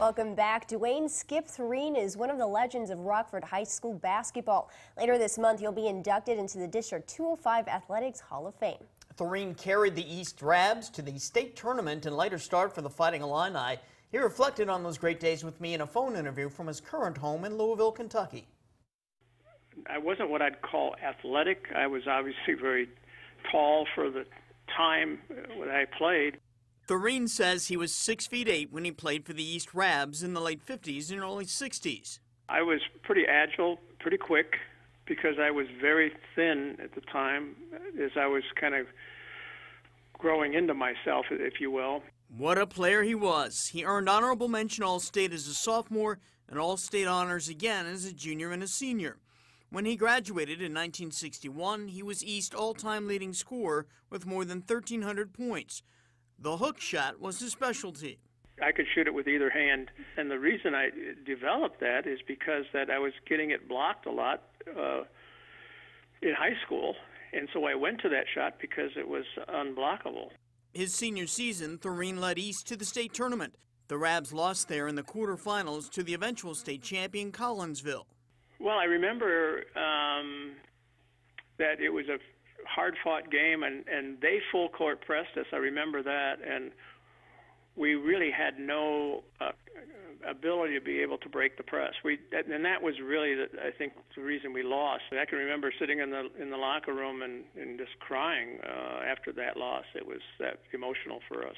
Welcome back. Duane Skip Thoren is one of the legends of Rockford High School basketball. Later this month, he'll be inducted into the District 205 Athletics Hall of Fame. Thoren carried the East Rabs to the state tournament and later starred for the Fighting Illini. He reflected on those great days with me in a phone interview from his current home in Louisville, Kentucky. I wasn't what I'd call athletic. I was obviously very tall for the time when I played. Thoren says he was six feet eight when he played for the East Rabs in the late 50s and early 60s. I was pretty agile, pretty quick, because I was very thin at the time, as I was kind of growing into myself, if you will. What a player he was. He earned honorable mention All State as a sophomore and All State honors again as a junior and a senior. When he graduated in 1961, he was East all time leading scorer with more than 1,300 points. The hook shot was his specialty. I could shoot it with either hand, and the reason I developed that is because that I was getting it blocked a lot uh, in high school, and so I went to that shot because it was unblockable. His senior season, Thoren led East to the state tournament. The Rabs lost there in the quarterfinals to the eventual state champion Collinsville. Well, I remember um, that it was a hard fought game, and and they full court pressed us. I remember that, and we really had no uh, ability to be able to break the press. We and that was really the, I think the reason we lost. I can remember sitting in the in the locker room and and just crying uh, after that loss. It was that emotional for us.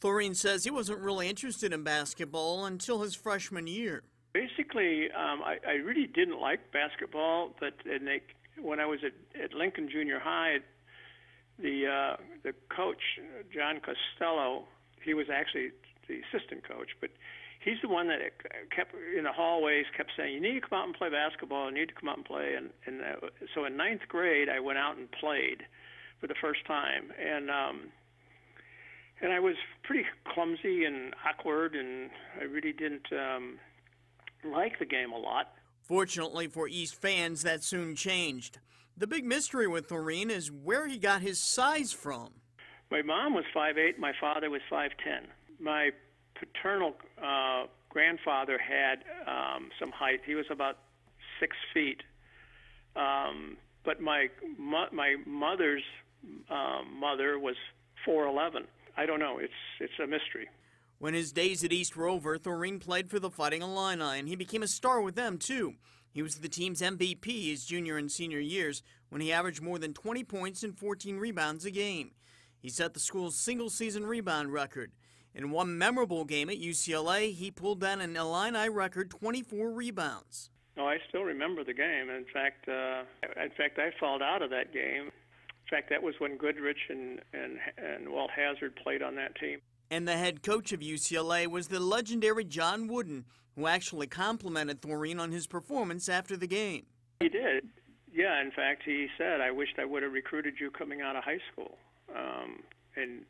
Thoren says he wasn't really interested in basketball until his freshman year. Basically, um, I, I really didn't like basketball, but and they when I was at, at Lincoln Junior High, the uh, the coach John Costello, he was actually the assistant coach, but he's the one that kept in the hallways kept saying, "You need to come out and play basketball. You need to come out and play." And and uh, so in ninth grade, I went out and played for the first time, and um, and I was pretty clumsy and awkward, and I really didn't um, like the game a lot. Fortunately for East fans, that soon changed. The big mystery with Thoren is where he got his size from. My mom was 5'8", my father was 5'10". My paternal uh, grandfather had um, some height. He was about six feet. Um, but my my mother's um, mother was 4'11". I don't know. It's it's a mystery. When his days at East were over, Thoren played for the Fighting Illini, and he became a star with them, too. He was the team's MVP his junior and senior years when he averaged more than 20 points and 14 rebounds a game. He set the school's single season rebound record. In one memorable game at UCLA, he pulled down an Illini record 24 rebounds. Oh, I still remember the game. In fact, uh, in fact, I fouled out of that game. In fact, that was when Goodrich and, and, and Walt Hazzard played on that team and the head coach of UCLA was the legendary John Wooden, who actually complimented Thoren on his performance after the game. He did. Yeah, in fact, he said, "I wished I would have recruited you coming out of high school." Um, and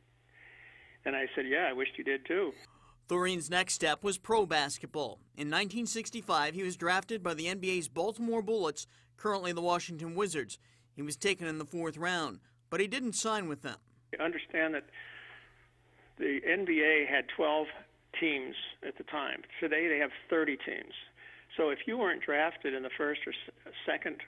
and I said, "Yeah, I wished you did too." Thoren's next step was pro basketball. In 1965, he was drafted by the NBA's Baltimore Bullets, currently the Washington Wizards. He was taken in the fourth round, but he didn't sign with them. I understand that the NBA had 12 teams at the time. Today they have 30 teams. So if you weren't drafted in the first or second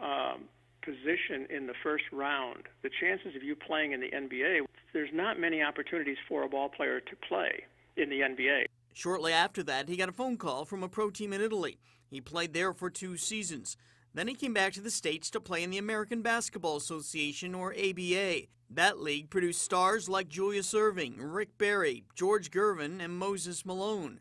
um, position in the first round, the chances of you playing in the NBA, there's not many opportunities for a ball player to play in the NBA. Shortly after that, he got a phone call from a pro team in Italy. He played there for two seasons. Then he came back to the States to play in the American Basketball Association, or ABA. That league produced stars like Julius Erving, Rick Barry, George Gervin, and Moses Malone.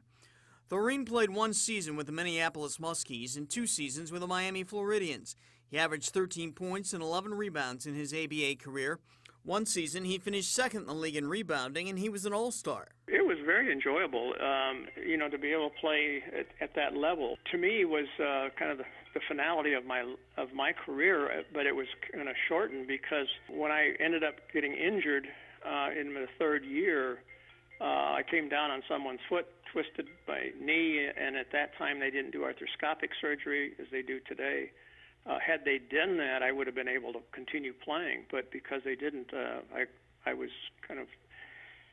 Thoren played one season with the Minneapolis Muskies and two seasons with the Miami Floridians. He averaged 13 points and 11 rebounds in his ABA career. One season, he finished second in the league in rebounding, and he was an All Star. Very enjoyable, um, you know, to be able to play at, at that level. To me, was uh, kind of the the finality of my of my career, but it was kind of shortened because when I ended up getting injured uh, in the third year, uh, I came down on someone's foot, twisted my knee, and at that time they didn't do arthroscopic surgery as they do today. Uh, had they done that, I would have been able to continue playing, but because they didn't, uh, I I was kind of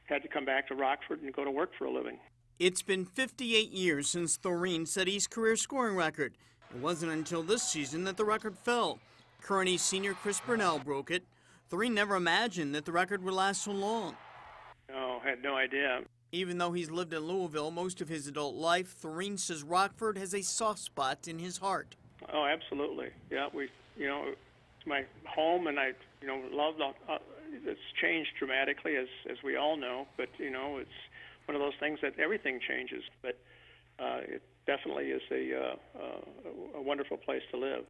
had to come back to Rockford and go to work for a living. It's been 58 years since Thoren set his career scoring record. It wasn't until this season that the record fell. Kearney senior Chris Burnell broke it. Thoren never imagined that the record would last so long. No, had no idea. Even though he's lived in Louisville most of his adult life, Thoren says Rockford has a soft spot in his heart. Oh, absolutely. Yeah, we, you know, it's my home, and I, you know, love the. Uh, it's changed dramatically, as as we all know. But you know, it's one of those things that everything changes. But uh, it definitely is a, uh, a wonderful place to live.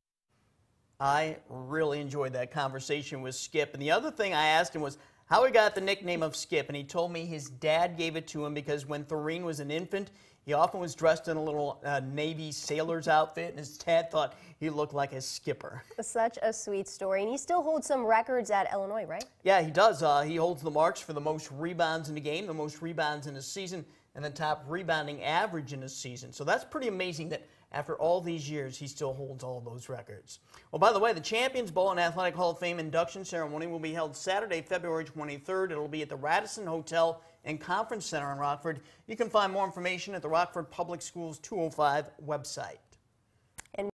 I really enjoyed that conversation with Skip. And the other thing I asked him was how he got the nickname of Skip. And he told me his dad gave it to him because when Thoren was an infant, he often was dressed in a little uh, Navy sailor's outfit, and his dad thought he looked like a skipper. Such a sweet story. And he still holds some records at Illinois, right? Yeah, he does. Uh, he holds the marks for the most rebounds in a game, the most rebounds in a season, and the top rebounding average in a season. So that's pretty amazing that after all these years, he still holds all those records. Well, by the way, the Champions Bowl and Athletic Hall of Fame induction ceremony will be held Saturday, February 23rd. It'll be at the Radisson Hotel and Conference Center in Rockford. You can find more information at the Rockford Public Schools 205 website.